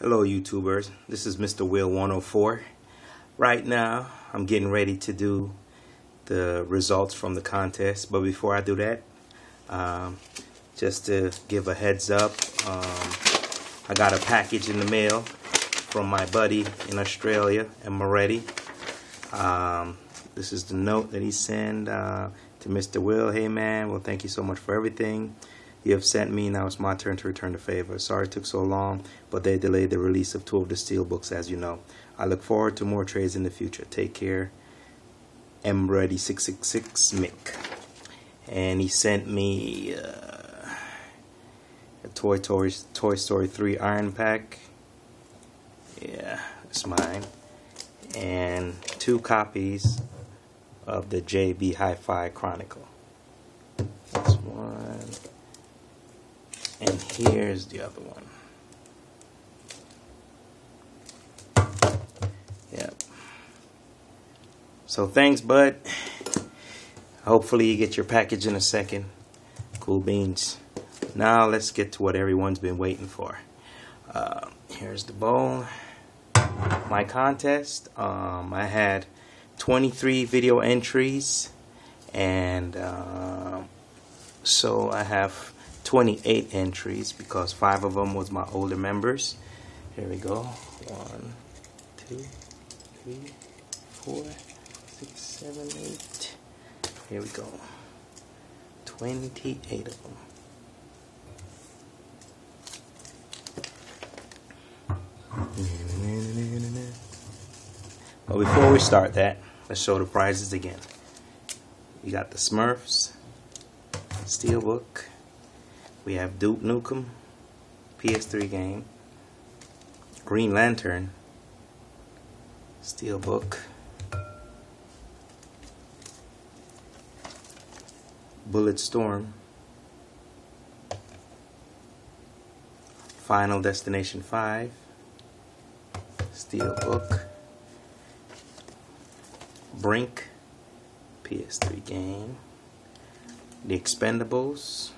Hello YouTubers, this is Mr. Will 104. Right now, I'm getting ready to do the results from the contest, but before I do that, um, just to give a heads up, um, I got a package in the mail from my buddy in Australia, MMaretti. Um, this is the note that he sent uh, to Mr. Will. Hey man, well thank you so much for everything you have sent me. Now it's my turn to return the favor. Sorry it took so long, but they delayed the release of two of the steel books, as you know. I look forward to more trades in the future. Take care. MMaretti 666 Mick. And he sent me uh, a Toy, Toy, Toy Story 3 Iron Pack. Yeah, it's mine. And two copies of the JB Hi-Fi Chronicle. That's one. And here's the other one. Yep. So thanks, bud. Hopefully you get your package in a second. Cool beans. Now let's get to what everyone's been waiting for. Uh, here's the bowl. My contest. Um, I had 23 video entries, and uh, so I have 28 entries because five of them was my older members. Here we go. One, two, three, four, six, seven, eight. Here we go. 28 of them. But before we start that, let's show the prizes again. We got the Smurfs, Steelbook, we have Duke Nukem, PS3 game, Green Lantern, Steelbook, Bulletstorm, Final Destination 5, Steelbook, Brink, PS3 game, The Expendables,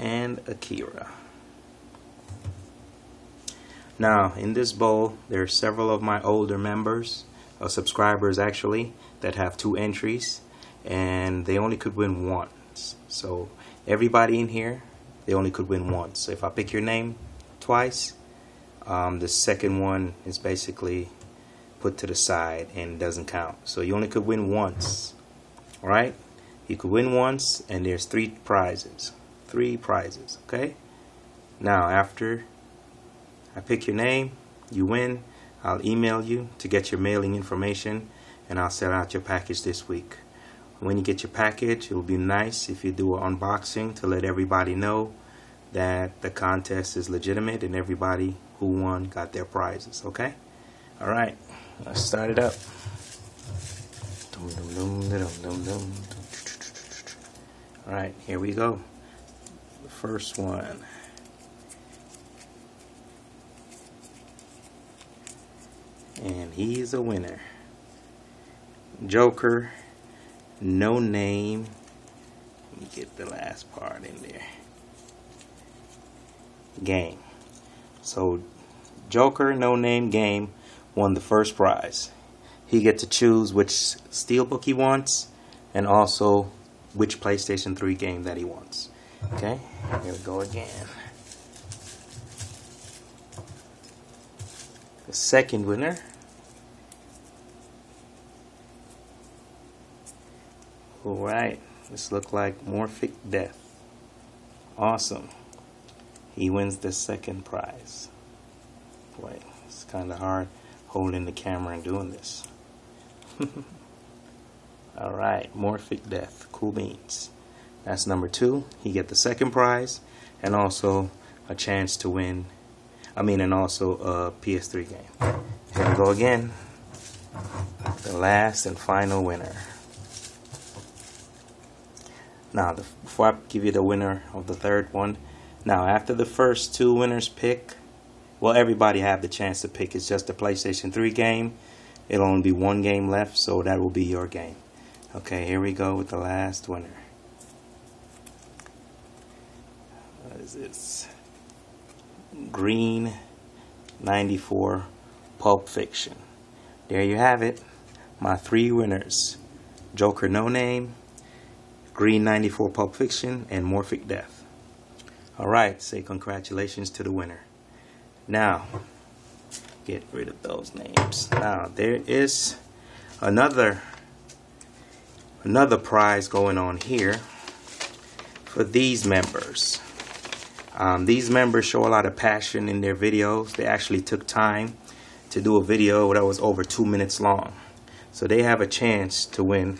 and Akira. Now, in this bowl, there are several of my older members, uh, subscribers actually, that have two entries, and they only could win once. So, everybody in here, they only could win once. So, if I pick your name twice, um, the second one is basically put to the side and doesn't count. So, you only could win once. Alright? You could win once, and there's three prizes three prizes. Okay. Now, after I pick your name, you win. I'll email you to get your mailing information, and I'll send out your package this week. When you get your package, it will be nice if you do an unboxing to let everybody know that the contest is legitimate and everybody who won got their prizes. Okay. All right. Let's start it up. All right, here we go first one. And he's a winner. Joker, no name. Let me get the last part in there. Game. So, Joker, no name game won the first prize. He get to choose which steelbook he wants and also which PlayStation 3 game that he wants. Okay, here we go again. The second winner. Alright, this look like Morphic Death. Awesome. He wins the second prize. Boy, it's kind of hard holding the camera and doing this. Alright, Morphic Death. Cool beans. That's number two. He get the second prize and also a chance to win. I mean, and also a PS3 game. Here we go again. The last and final winner. Now, the, before I give you the winner of the third one, now after the first two winners pick, well, everybody have the chance to pick. It's just a PlayStation 3 game. It'll only be one game left, so that will be your game. Okay, here we go with the last winner. Is this? Green 94 Pulp Fiction. There you have it. My three winners Joker No Name, Green 94 Pulp Fiction, and Morphic Death. Alright, say congratulations to the winner. Now, get rid of those names. Now, there is another another prize going on here for these members. Um, these members show a lot of passion in their videos. They actually took time to do a video that was over two minutes long. So they have a chance to win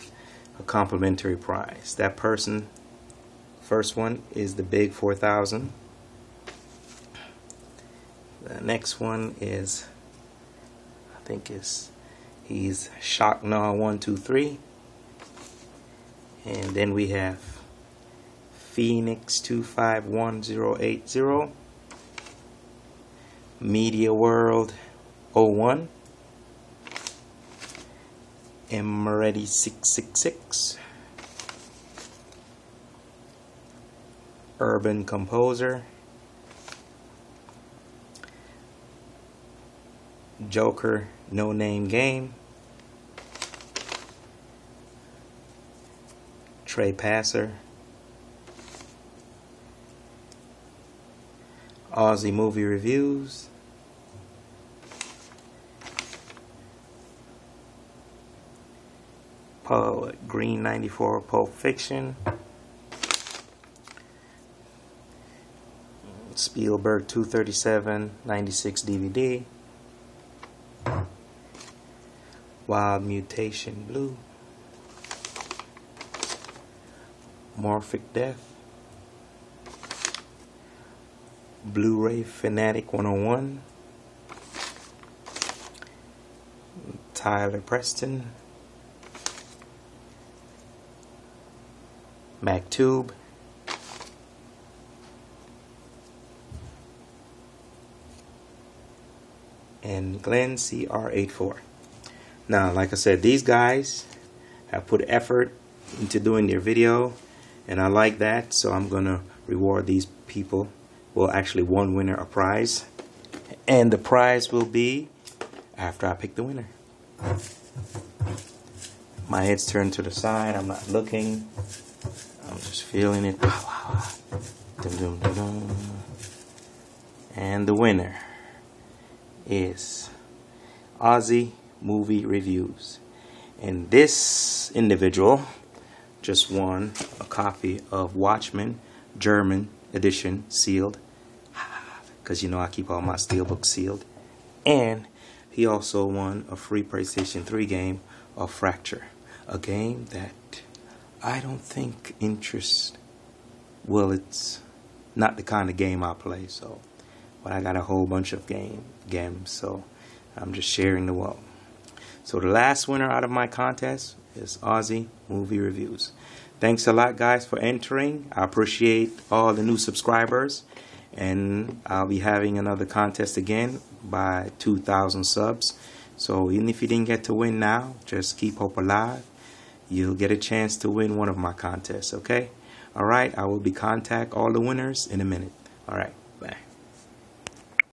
a complimentary prize. That person, first one is the big 4000. The next one is, I think is, he's Shocknaw123. And then we have Phoenix 251080. Media World 01. MMaretti 666. Urban Composer. Joker No Name Game. Trey Passer. Aussie Movie Reviews. Poet Green 94 Pulp Fiction. Spielberg 237 96 DVD. Wild Mutation Blue. Morphic Death. Blu-ray Fanatic 101. Tyler Preston. MacTube. And Glenn CR84. Now, like I said, these guys have put effort into doing their video, and I like that, so I'm going to reward these people. Well, actually, one winner a prize, and the prize will be after I pick the winner. My head's turned to the side, I'm not looking. I'm just feeling it. And the winner is Aussie Movie Reviews. And this individual just won a copy of Watchmen German edition sealed. Because you know I keep all my steelbooks sealed. And he also won a free PlayStation 3 game of Fracture. A game that I don't think interest. Well, it's not the kind of game I play, so. But I got a whole bunch of game games, so I'm just sharing the wealth. So the last winner out of my contest is Aussie Movie Reviews. Thanks a lot, guys, for entering. I appreciate all the new subscribers, and I'll be having another contest again by 2,000 subs. So even if you didn't get to win now, just keep hope alive you'll get a chance to win one of my contests, okay? All right, I will be contact all the winners in a minute. All right, bye.